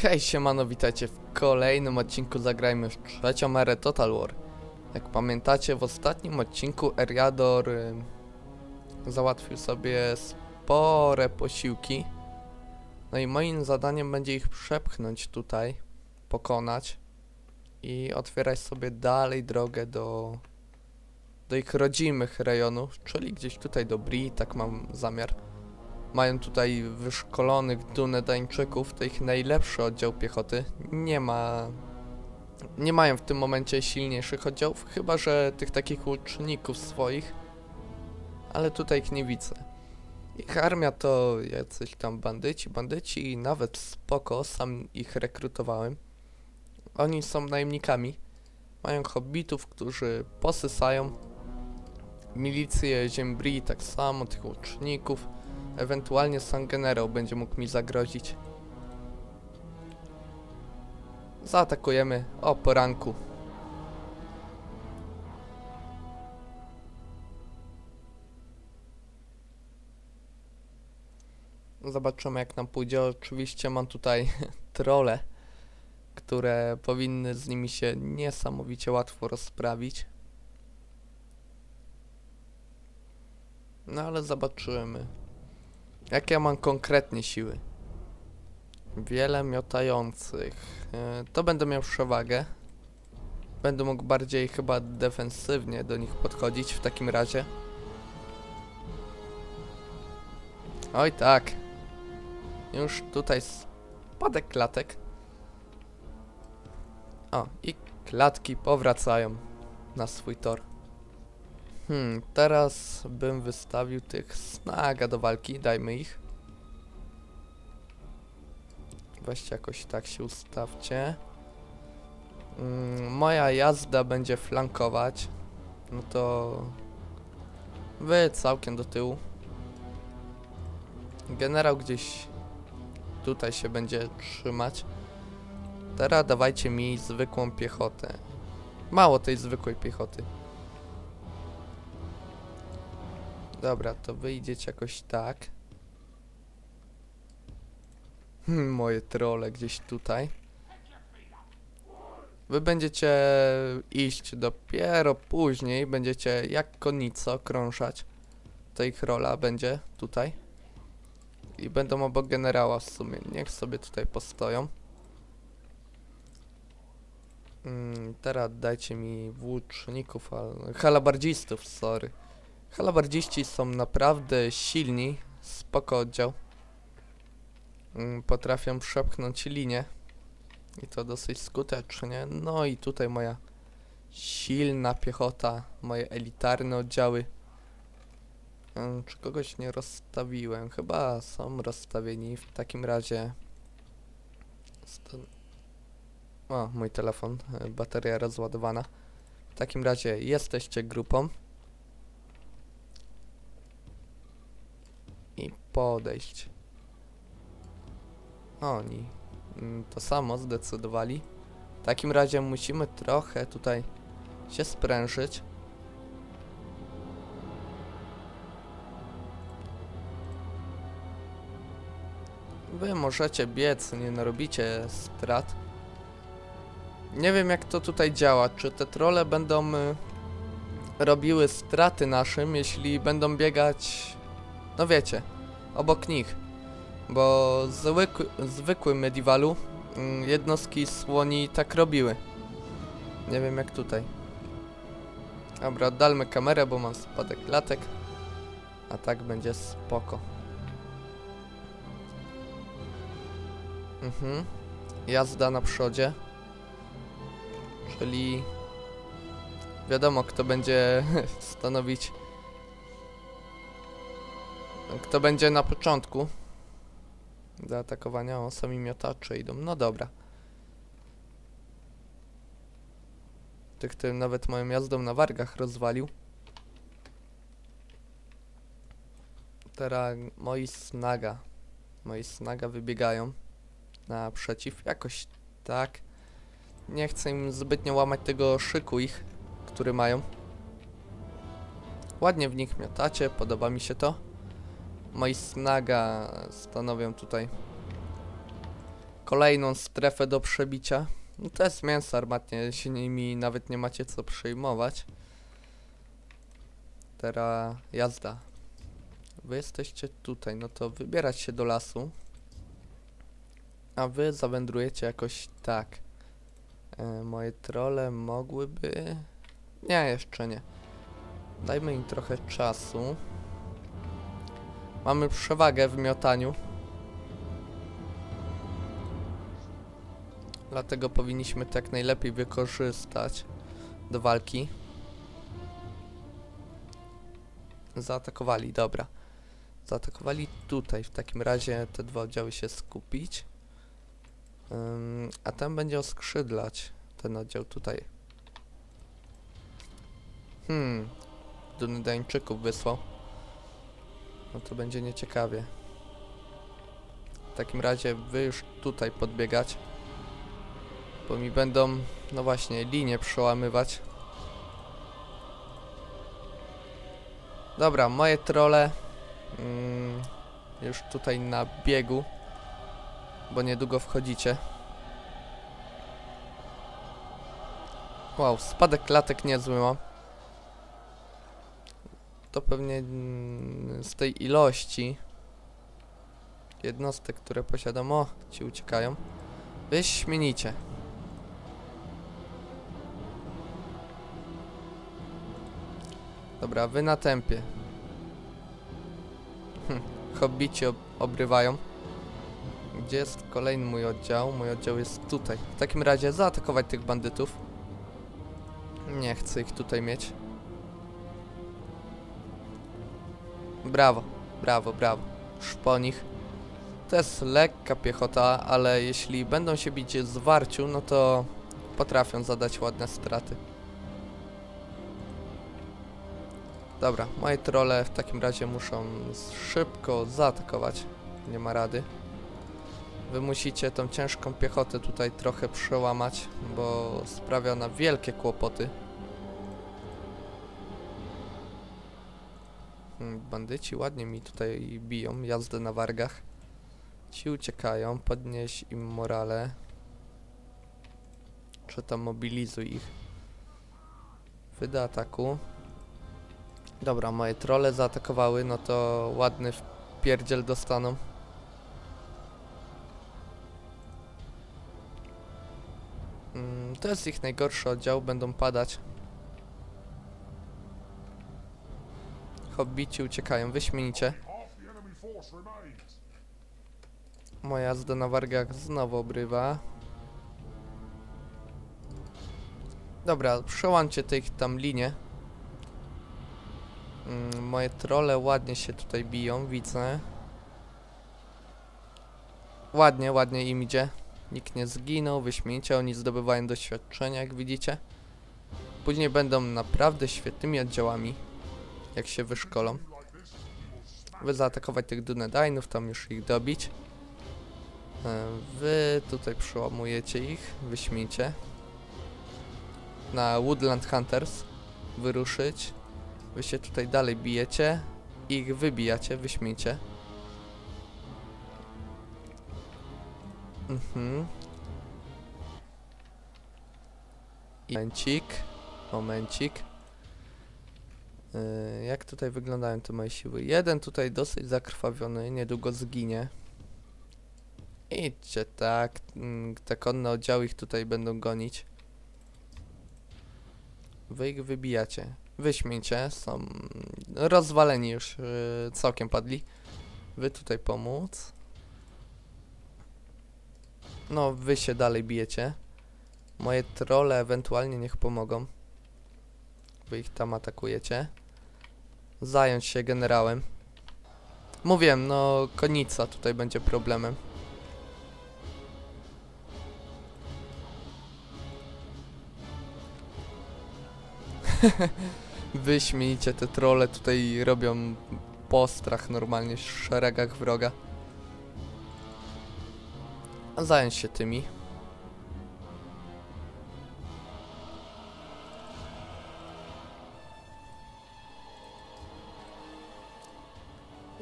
Hej, siemano, witajcie w kolejnym odcinku Zagrajmy w trzecią erę Total War. Jak pamiętacie, w ostatnim odcinku Eriador y, załatwił sobie spore posiłki. No i moim zadaniem będzie ich przepchnąć tutaj, pokonać i otwierać sobie dalej drogę do, do ich rodzimych rejonów, czyli gdzieś tutaj do Bri, tak mam zamiar. Mają tutaj wyszkolonych Dunedańczyków, to ich najlepszy oddział piechoty. Nie ma... Nie mają w tym momencie silniejszych oddziałów, chyba że tych takich łuczników swoich. Ale tutaj ich nie widzę. Ich armia to jacyś tam bandyci, bandyci i nawet spoko, sam ich rekrutowałem. Oni są najemnikami. Mają hobbitów, którzy posysają. Milicję Ziembri tak samo, tych łuczników. Ewentualnie sam generał będzie mógł mi zagrozić. Zaatakujemy o poranku. Zobaczymy jak nam pójdzie. Oczywiście mam tutaj trole, które powinny z nimi się niesamowicie łatwo rozprawić. No ale zobaczymy. Jakie ja mam konkretnie siły? Wiele miotających. E, To będę miał przewagę. Będę mógł bardziej chyba defensywnie do nich podchodzić w takim razie. Oj tak. Już tutaj spadek klatek. O, i klatki powracają na swój tor. Hmm, teraz bym wystawił tych snaga do walki, dajmy ich. Weźcie jakoś tak się ustawcie. Mm, moja jazda będzie flankować. No to... Wy całkiem do tyłu. Generał gdzieś tutaj się będzie trzymać. Teraz dawajcie mi zwykłą piechotę. Mało tej zwykłej piechoty. Dobra, to wyjdziecie jakoś tak. Hmm, Moje trole gdzieś tutaj. Wy będziecie iść dopiero później, będziecie jak konico okrążać. To ich rola będzie tutaj. I będą obok generała w sumie. Niech sobie tutaj postoją. Mm, teraz dajcie mi włóczników, halabardzistów, sorry. Halabardziści są naprawdę silni, spoko oddział. Mm, Potrafią przepchnąć linię. I to dosyć skutecznie. No i tutaj moja silna piechota, moje elitarne oddziały. Mm, Czy kogoś nie rozstawiłem? Chyba są rozstawieni. W takim razie... O, mój telefon, e, bateria rozładowana. W takim razie jesteście grupą. I podejść. Oni mm, to samo zdecydowali. W takim razie musimy trochę tutaj się sprężyć. Wy możecie biec, nie narobicie strat. Nie wiem jak to tutaj działa, czy te trole będą y, robiły straty naszym, jeśli będą biegać no wiecie, obok nich. Bo w zwykły, zwykłym medievalu mm, jednostki słoni tak robiły. Nie wiem jak tutaj. Dobra, oddalmy kamerę, bo mam spadek latek. A tak będzie spoko. Mhm. Jazda na przodzie. Czyli... Wiadomo kto będzie stanowić kto będzie na początku zaatakowania? O, sami miotacze idą. No dobra. Tych, który nawet moją jazdą na wargach rozwalił. Teraz moi snaga. Moi snaga wybiegają naprzeciw. Jakoś tak. Nie chcę im zbytnio łamać tego szyku ich, który mają. Ładnie w nich miotacie, podoba mi się to moi snaga stanowią tutaj kolejną strefę do przebicia. No to jest mięso armatnie, się nimi nawet nie macie co przejmować. Teraz jazda. Wy jesteście tutaj, no to wybierać się do lasu. A wy zawędrujecie jakoś tak. E, moje trole mogłyby... Nie, jeszcze nie. Dajmy im trochę czasu. Mamy przewagę w miotaniu. Dlatego powinniśmy to jak najlepiej wykorzystać do walki. Zaatakowali, dobra. Zaatakowali tutaj. W takim razie te dwa oddziały się skupić. Ym, a ten będzie oskrzydlać ten oddział tutaj. Hmm. Dunedańczyków wysłał. No to będzie nieciekawie. W takim razie wy już tutaj podbiegać. Bo mi będą, no właśnie, linie przełamywać. Dobra, moje trole mm, już tutaj na biegu, bo niedługo wchodzicie. Wow, spadek klatek niezły mam. To pewnie mm, z tej ilości jednostek, które posiadam, o, ci uciekają. Wyśmienicie. Dobra, wy na tempie. Hm, hobbici ob obrywają. Gdzie jest kolejny mój oddział? Mój oddział jest tutaj. W takim razie zaatakować tych bandytów. Nie chcę ich tutaj mieć. Brawo, brawo, brawo. Już po nich. To jest lekka piechota, ale jeśli będą się bić z warciu, no to potrafią zadać ładne straty. Dobra, moje trole w takim razie muszą szybko zaatakować. Nie ma rady. Wy musicie tą ciężką piechotę tutaj trochę przełamać, bo sprawia ona wielkie kłopoty. Bandyci ładnie mi tutaj biją, jazdę na wargach. Ci uciekają, podnieś im morale. Czy tam mobilizuj ich. Wyda ataku. Dobra, moje trole zaatakowały, no to ładny pierdziel dostaną. Mm, to jest ich najgorszy oddział, będą padać. Hobbici uciekają, wyśmienicie. Moja jazda na wargach znowu obrywa. Dobra, przełamcie te ich tam linie. Mm, moje trole ładnie się tutaj biją, widzę. Ładnie, ładnie im idzie. Nikt nie zginął, wyśmienicie, oni zdobywają doświadczenia, jak widzicie. Później będą naprawdę świetnymi oddziałami, jak się wyszkolą. Wy zaatakować tych Dunedainów, tam już ich dobić. E, Wy tutaj przełamujecie ich, wyśmiecie. Na Woodland Hunters wyruszyć. Wy się tutaj dalej bijecie. Ich wybijacie, wyśmiecie. Mhm. Momencik. Momencik. Yy, jak tutaj wyglądają te moje siły? Jeden tutaj dosyć zakrwawiony, niedługo zginie. Idźcie tak, mm, te konne oddziały ich tutaj będą gonić. Wy ich wybijacie. Wyśmiecie, są rozwaleni już, yy, całkiem padli. Wy tutaj pomóc. No, wy się dalej bijecie. Moje trole ewentualnie niech pomogą. Wy ich tam atakujecie. Zająć się generałem. Mówiłem, no konica tutaj będzie problemem. Wyśmienicie te trole tutaj robią postrach normalnie w szeregach wroga. Zająć się tymi.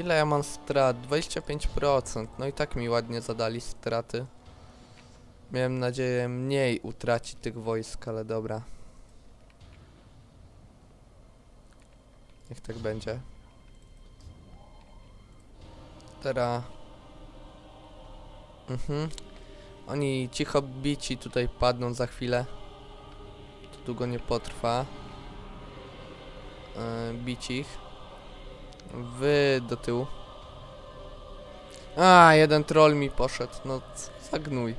Ile ja mam strat? 25%. No i tak mi ładnie zadali straty. Miałem nadzieję mniej utracić tych wojsk, ale dobra. Niech tak będzie. Teraz... Mhm. Oni cicho bici tutaj padną za chwilę. To długo nie potrwa. Yy, bić ich. Wy do tyłu. A, jeden troll mi poszedł. No, zagnój.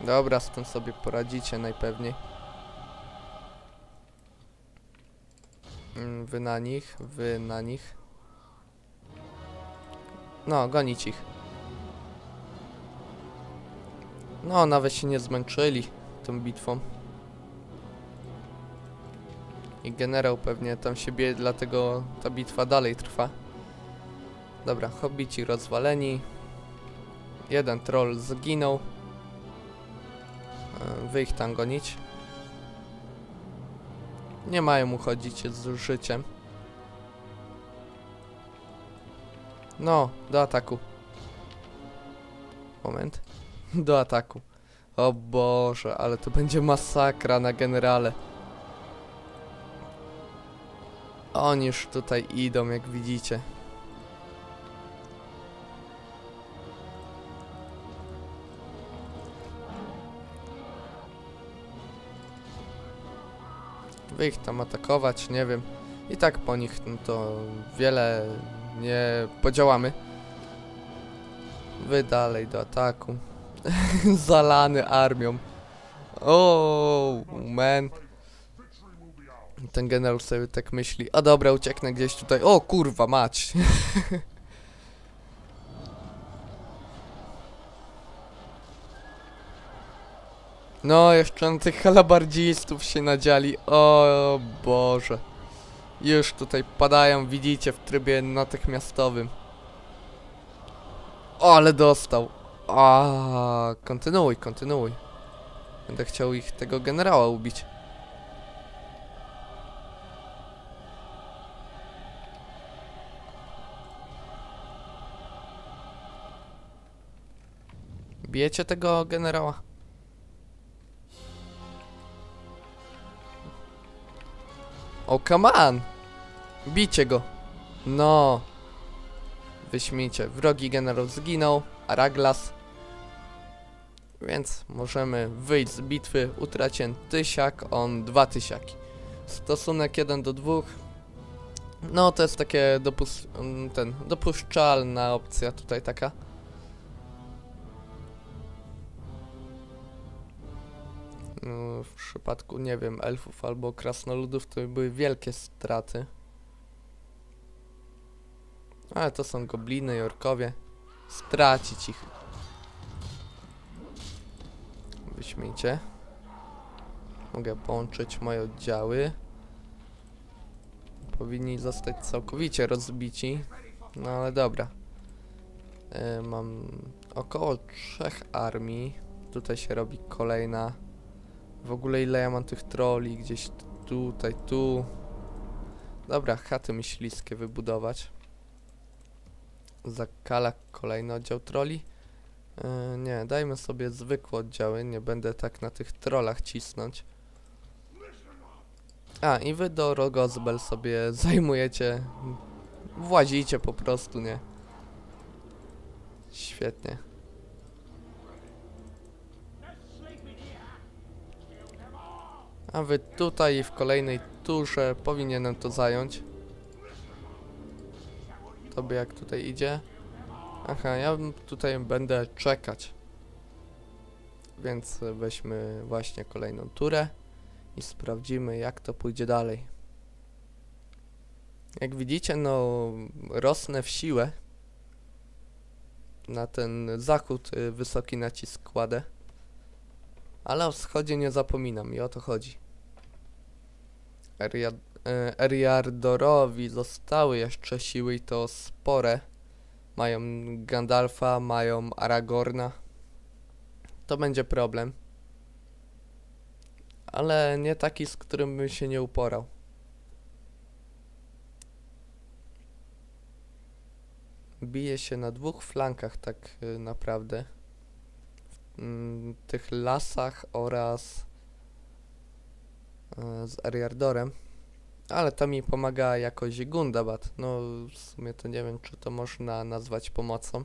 Dobra, z tym sobie poradzicie najpewniej. Mm, Wy na nich, wy na nich. No, gonić ich. No, nawet się nie zmęczyli tą bitwą. I generał pewnie tam się bije, dlatego ta bitwa dalej trwa. Dobra, hobbici rozwaleni. Jeden troll zginął. E, Wy ich tam gonić. Nie mają uchodzić z życiem. No, do ataku. Moment. Do ataku. O Boże, ale to będzie masakra na generale. Oni już tutaj idą, jak widzicie. Wy ich tam atakować, nie wiem. I tak po nich no to wiele nie podziałamy. Wy dalej do ataku. Zalany armią. O, man. Ten generał sobie tak myśli. A dobra, ucieknę gdzieś tutaj. O kurwa, mać. No, jeszcze na tych halabardzistów się nadziali. O Boże. Już tutaj padają, widzicie, w trybie natychmiastowym. O, ale dostał. A, kontynuuj, kontynuuj. Będę chciał ich tego generała ubić. Bijecie tego generała? O, come on! Bicie go! No! Wyśmiecie. Wrogi generał zginął, Araglas. Więc możemy wyjść z bitwy. Utraciłem tysiak, on dwa tysiaki. Stosunek 1 do 2. No, to jest takie dopus ten, dopuszczalna opcja tutaj taka. W przypadku, nie wiem, elfów albo krasnoludów to były wielkie straty. Ale to są gobliny i orkowie. Stracić ich. Wyśmiecie. Mogę połączyć moje oddziały. Powinni zostać całkowicie rozbici. No ale dobra. E, mam około trzech armii. Tutaj się robi kolejna. W ogóle ile ja mam tych troli? Gdzieś tutaj, tu. Dobra, chaty mi śliskie wybudować. Zakala kolejny oddział troli. E, nie, dajmy sobie zwykłe oddziały. Nie będę tak na tych trolach cisnąć. A, i wy do Rogozbel sobie zajmujecie. Włazicie po prostu, nie? Świetnie. Wy tutaj w kolejnej turze powinienem to zająć. Tobie jak tutaj idzie? Aha, ja tutaj będę czekać. Więc weźmy właśnie kolejną turę i sprawdzimy jak to pójdzie dalej. Jak widzicie, no rosnę w siłę. Na ten zachód y, wysoki nacisk kładę. Ale o wschodzie nie zapominam i o to chodzi. E, Eriardorowi zostały jeszcze siły i to spore. Mają Gandalfa, mają Aragorna. To będzie problem. Ale nie taki, z którym bym się nie uporał. bije się na dwóch flankach tak y, naprawdę. W tych lasach oraz z Eriardorem. Ale to mi pomaga jakoś Gundabat. No w sumie to nie wiem, czy to można nazwać pomocą.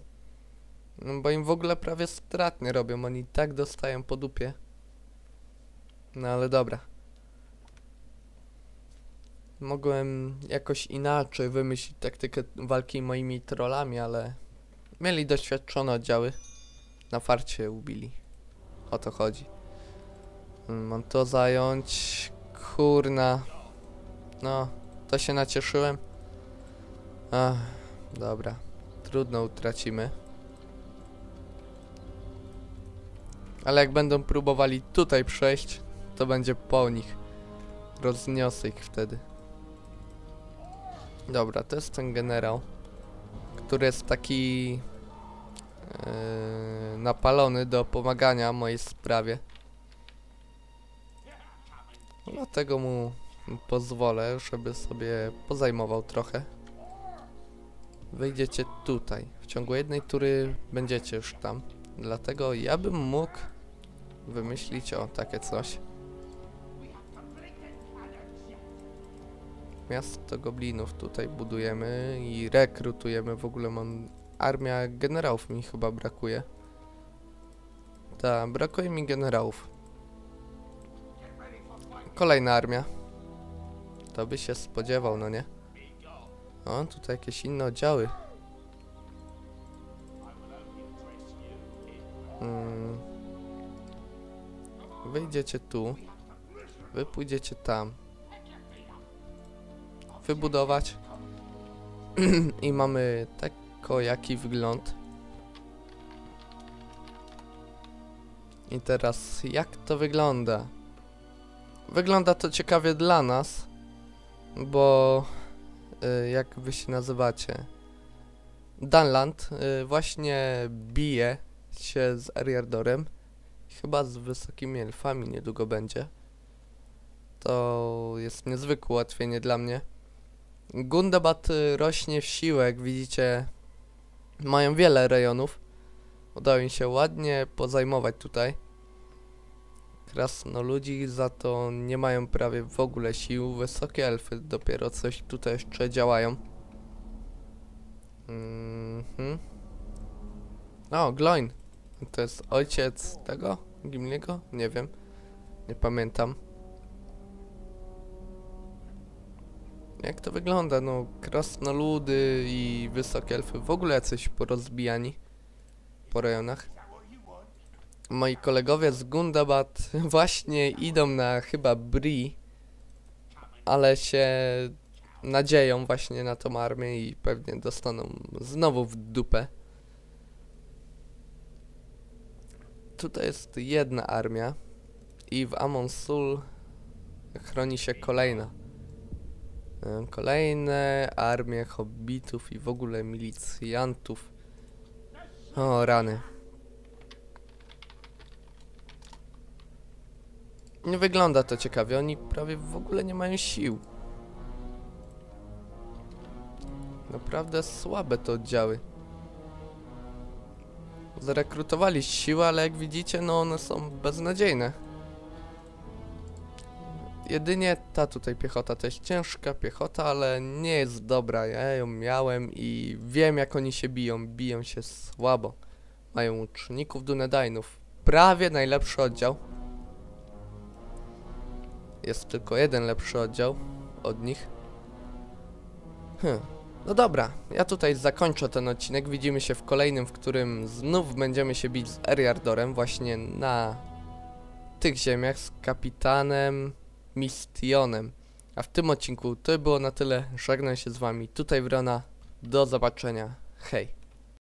No bo im w ogóle prawie strat nie robią, oni tak dostają po dupie. No ale dobra. Mogłem jakoś inaczej wymyślić taktykę walki moimi trollami, ale mieli doświadczone oddziały. Na farcie ubili. O to chodzi. Mm, Mam to zająć. Kurna. No, to się nacieszyłem. Ach, dobra. Trudno utracimy. Ale jak będą próbowali tutaj przejść, to będzie po nich. Rozniosę ich wtedy. Dobra, to jest ten generał, który jest taki yy, napalony do pomagania mojej sprawie. Dlatego mu pozwolę, żeby sobie pozajmował trochę. Wyjdziecie tutaj. W ciągu jednej tury będziecie już tam. Dlatego ja bym mógł wymyślić o takie coś. Miasto goblinów tutaj budujemy i rekrutujemy. W ogóle mam armia generałów mi chyba brakuje. Tak, brakuje mi generałów. Kolejna armia. To by się spodziewał, no nie? O, tutaj jakieś inne oddziały. Mm. Wyjdziecie tu. Wy pójdziecie tam. Wybudować. I mamy tako jaki wygląd. I teraz jak to wygląda? Wygląda to ciekawie dla nas, bo y, jak wy się nazywacie? Dunland y, właśnie bije się z Eriardorem. Chyba z wysokimi elfami niedługo będzie. To jest niezwykłe ułatwienie dla mnie. Gundabat y, rośnie w siłę, jak widzicie. Mają wiele rejonów. Udało im się ładnie pozajmować tutaj. Krasnoludzi za to nie mają prawie w ogóle sił. Wysokie elfy dopiero coś tutaj jeszcze działają. Mhm. O, Gloin. To jest ojciec tego? Gimliego? Nie wiem. Nie pamiętam. Jak to wygląda? No, krasnoludy i wysokie elfy w ogóle jacyś porozbijani po rejonach. Moi kolegowie z Gundabat właśnie idą na chyba Bri, ale się nadzieją właśnie na tą armię i pewnie dostaną znowu w dupę. Tutaj jest jedna armia i w Amon Sul chroni się kolejna. E, Kolejne armie hobbitów i w ogóle milicjantów. O, rany. Nie wygląda to ciekawie, oni prawie w ogóle nie mają sił. Naprawdę słabe to oddziały. Zrekrutowali siły, ale jak widzicie, no one są beznadziejne. Jedynie ta tutaj piechota to jest ciężka piechota, ale nie jest dobra. Ja ją miałem i wiem jak oni się biją. Biją się słabo. Mają łuczników Dunedainów. Prawie najlepszy oddział. Jest tylko jeden lepszy oddział od nich. Hm. No dobra, ja tutaj zakończę ten odcinek. Widzimy się w kolejnym, w którym znów będziemy się bić z Eriardorem właśnie na tych ziemiach z kapitanem Mistionem. A w tym odcinku to było na tyle. Żegnam się z wami. Tutaj Wrona. Do zobaczenia. Hej.